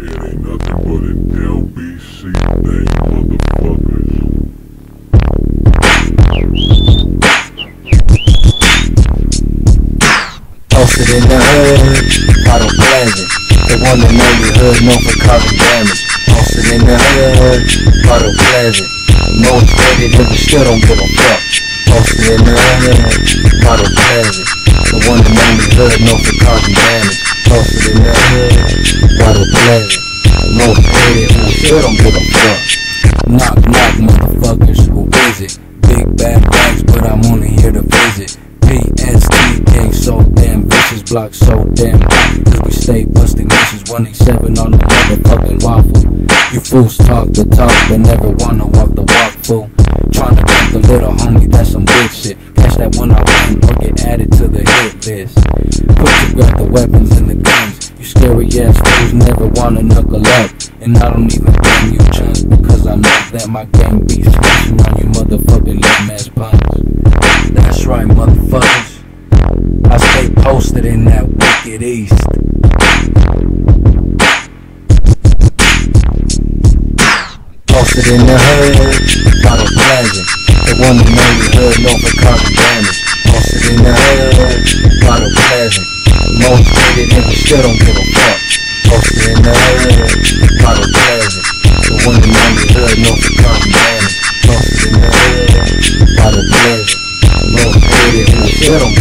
It ain't nothing but an LBC thing, motherfuckers. Posted in the hood, bottle pleasant. The one and only hood known for causing damage. Posted in the hood, bottle pleasant. No credit, nigga still don't give a fuck. Posted in the hood, bottle pleasant. The one and only hood known for causing damage. Posted in the hood, still don't give a fuck. Knock, knock, motherfuckers, who is it? Big bad bags, but I'm only here to visit. PSD gang so damn vicious, block so damn hot. Cause we stay busting missions, 187 on the motherfucking waffle. You fools talk the talk, but never wanna walk the walk, fool. Tryna get the little homie, that's some big shit. Catch that one I win or get added to the hit list. Quick to grab the weapons and the guns. You scary ass fools never wanna knuckle up. And I don't even blame you chunks because I know that my gang be smashing on you motherfucking lame ass punks. That's right, motherfuckers. I stay posted in that wicked east. Posted in the hood, bottle pleasant. The one and only hood known for causing damage. Posted in the hood, bottle pleasant. Most credit, nigga still don't give a fuck. little